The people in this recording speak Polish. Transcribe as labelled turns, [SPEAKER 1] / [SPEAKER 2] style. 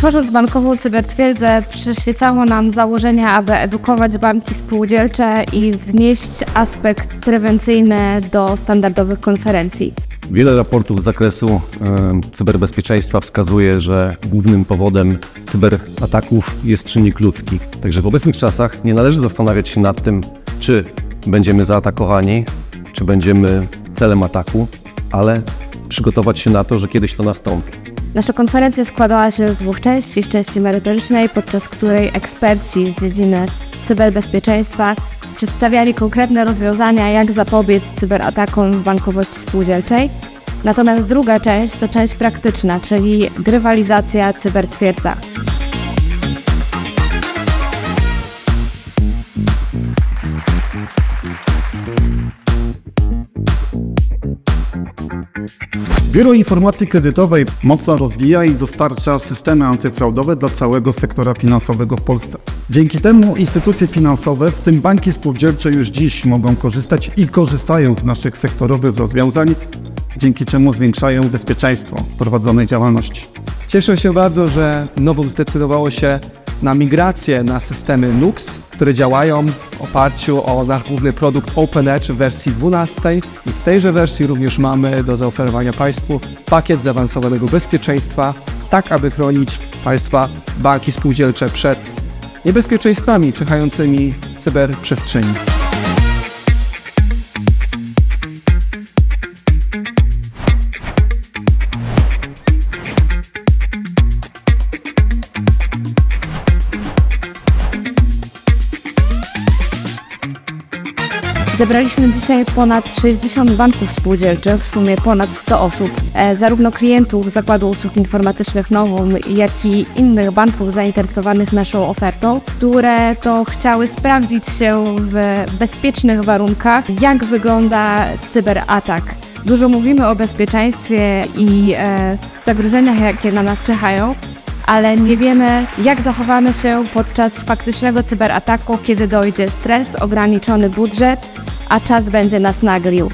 [SPEAKER 1] Tworząc bankową cybertwierdzę, przyświecało nam założenie, aby edukować banki spółdzielcze i wnieść aspekt prewencyjny do standardowych konferencji.
[SPEAKER 2] Wiele raportów z zakresu e, cyberbezpieczeństwa wskazuje, że głównym powodem cyberataków jest czynnik ludzki. Także w obecnych czasach nie należy zastanawiać się nad tym, czy będziemy zaatakowani, czy będziemy celem ataku, ale przygotować się na to, że kiedyś to nastąpi.
[SPEAKER 1] Nasza konferencja składała się z dwóch części, z części merytorycznej, podczas której eksperci z dziedziny cyberbezpieczeństwa przedstawiali konkretne rozwiązania, jak zapobiec cyberatakom w bankowości spółdzielczej. Natomiast druga część to część praktyczna, czyli grywalizacja cybertwierdza.
[SPEAKER 3] Biuro Informacji Kredytowej mocno rozwija i dostarcza systemy antyfraudowe dla całego sektora finansowego w Polsce. Dzięki temu instytucje finansowe, w tym banki spółdzielcze, już dziś mogą korzystać i korzystają z naszych sektorowych rozwiązań, dzięki czemu zwiększają bezpieczeństwo prowadzonej działalności.
[SPEAKER 4] Cieszę się bardzo, że Nowum zdecydowało się na migrację na systemy NUX, które działają w oparciu o nasz główny produkt OpenEdge w wersji 12. I w tejże wersji również mamy do zaoferowania Państwu pakiet zaawansowanego bezpieczeństwa, tak aby chronić Państwa banki spółdzielcze przed niebezpieczeństwami czyhającymi w cyberprzestrzeni.
[SPEAKER 1] Zebraliśmy dzisiaj ponad 60 banków spółdzielczych, w sumie ponad 100 osób, e, zarówno klientów Zakładu Usług Informatycznych Nowum, jak i innych banków zainteresowanych naszą ofertą, które to chciały sprawdzić się w bezpiecznych warunkach, jak wygląda cyberatak. Dużo mówimy o bezpieczeństwie i e, zagrożeniach, jakie na nas czyhają, ale nie wiemy, jak zachowamy się podczas faktycznego cyberataku, kiedy dojdzie stres, ograniczony budżet, a czas będzie nas naglił.